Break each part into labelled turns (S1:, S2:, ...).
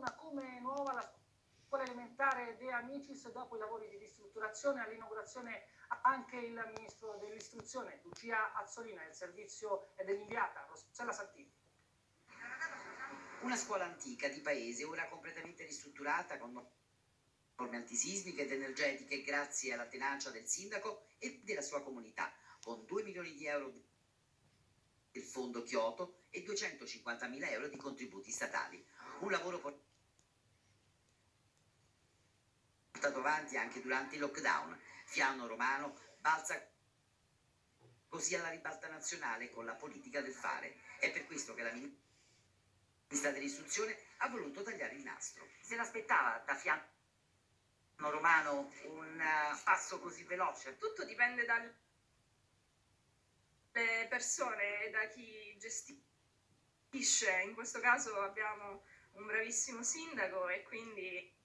S1: torna come nuova la scuola elementare De Amicis dopo i lavori di ristrutturazione all'inaugurazione anche il ministro dell'istruzione Lucia Azzolina il servizio è dell'inviata Rossella Santini.
S2: Una scuola antica di paese ora completamente ristrutturata con norme antisismiche ed energetiche grazie alla tenacia del sindaco e della sua comunità con 2 milioni di euro del fondo Kyoto e 250 mila euro di contributi statali un lavoro portato avanti anche durante il lockdown. Fiano Romano balza così alla ribalta nazionale con la politica del fare. È per questo che la ministra dell'istruzione ha voluto tagliare il nastro. Se l'aspettava da Fiano Romano un uh, passo così veloce?
S3: Tutto dipende dalle persone e da chi gestisce. In questo caso abbiamo un bravissimo sindaco e quindi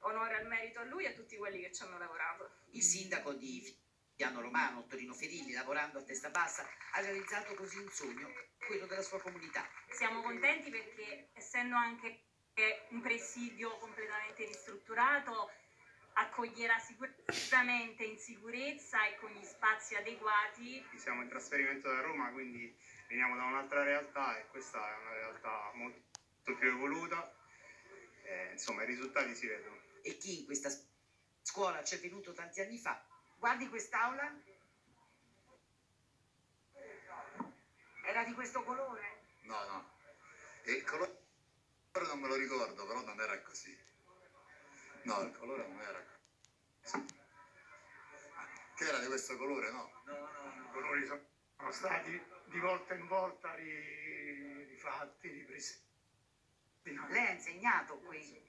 S3: onore al merito a lui e a tutti quelli che ci hanno lavorato.
S2: Il sindaco di Piano Romano, Torino Ferilli, lavorando a testa bassa, ha realizzato così un sogno, quello della sua comunità.
S4: Siamo contenti perché essendo anche un presidio completamente ristrutturato, accoglierà sicuramente in sicurezza e con gli spazi adeguati.
S5: Siamo in trasferimento da Roma, quindi veniamo da un'altra realtà e questa è una realtà molto più evoluta, eh, insomma i risultati si vedono.
S2: E chi in questa scuola ci è venuto tanti anni fa, guardi quest'aula, era di questo colore?
S6: No, no, il colore non me lo ricordo, però non era così. No, il colore non era. Che era di questo colore, no?
S5: No, no, no. I colori sono stati di volta in volta rifatti, ripresi.
S2: Lei ha insegnato qui.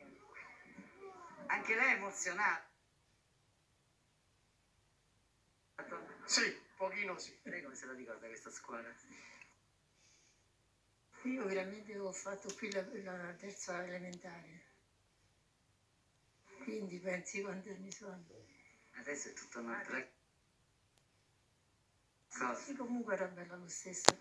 S2: Anche lei è emozionata.
S5: Sì, pochino sì.
S2: Lei come se la ricorda questa scuola?
S7: Io veramente ho fatto qui la, la terza elementare. Quindi pensi quanti anni sono.
S2: Adesso è tutto un'altra
S7: cosa. Sì, comunque era bella lo stesso.